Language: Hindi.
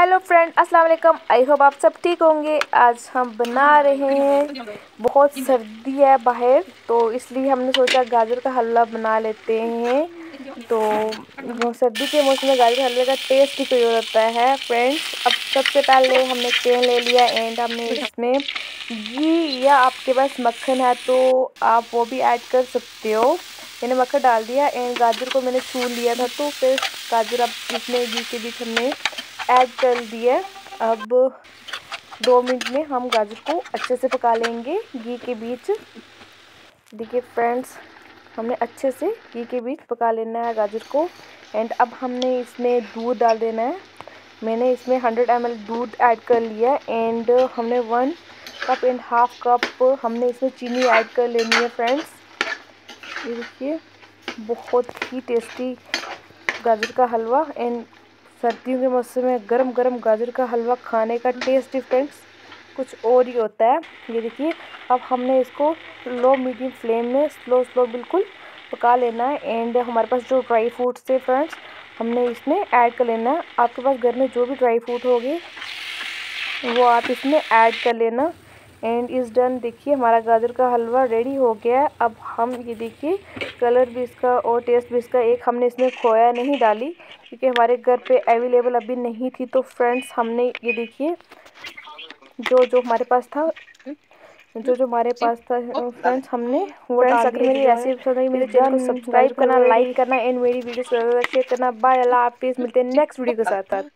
हेलो फ्रेंड अस्सलाम वालेकुम आई होप आप सब ठीक होंगे. आज हम बना रहे हैं. बहुत सर्दी है बाहर तो इसलिए हमने सोचा गाजर का हलवा बना लेते हैं. तो सर्दी के मौसम में गाजर हलवे का टेस्ट ही कोई होता है फ्रेंड्स अब सबसे पहले हमने तेल ले लिया एंड हमने इसमें घी या आपके पास मक्खन है तो आप वो भी ऐड कर सकते हो. मैंने मक्खन डाल दिया एंड गाजर को मैंने छू लिया था तो फिर गाजर अब इसमें घी के बीच हमने ऐड कर दिया अब दो मिनट में हम गाजर को अच्छे से पका लेंगे घी के बीच। देखिए फ्रेंड्स हमने अच्छे से घी के बीच पका लेना है गाजर को। एंड अब हमने इसमें दूध डाल देना है। मैंने इसमें 100 एम दूध ऐड कर लिया एंड हमने one cup and half cup हमने इसमें चीनी ऐड कर लेनी है फ्रेंड्स ये देखिए, बहुत ही टेस्टी गाजर का हलवा। एंड सर्दियों के मौसम में गरम गरम गाजर का हलवा खाने का टेस्ट फ्रेंड्स कुछ और ही होता है। ये देखिए, अब हमने इसको लो मीडियम फ्लेम में स्लो स्लो बिल्कुल पका लेना है। एंड हमारे पास जो ड्राई फ्रूट्स थे फ्रेंड्स हमने इसमें ऐड कर लेना है। आपके पास घर में जो भी ड्राई फ्रूट होगी, वो आप इसमें ऐड कर लेना। एंड इस डन देखिए हमारा गाजर का हलवा रेडी हो गया है। अब हम ये देखिए कलर भी इसका और टेस्ट भी इसका एक हमने इसमें खोया नहीं डाली क्योंकि हमारे घर पे अवेलेबल अभी नहीं थी। तो फ्रेंड्स हमने ये देखिए जो जो हमारे पास था जो जो हमारे पास था फ्रेंड्स हमने वो अगर मेरी रेसिपी पसंद आई मेरे चैनल को सब्सक्राइब करना लाइक करना एंड मेरी वीडियो शेयर करना। बाय अल्लाह हाफिज़ मिलते हैं नेक्स्ट वीडियो के साथ।